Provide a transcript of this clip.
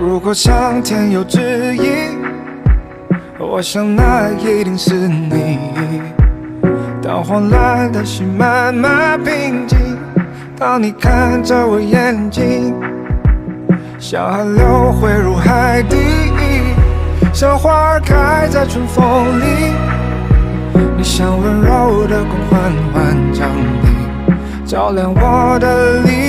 如果上天有旨意我想那一定是你当慌乱的心慢慢平静当你看着我眼睛像河流汇入海底像花儿开在春风里你像温柔的光缓缓降临照亮我的黎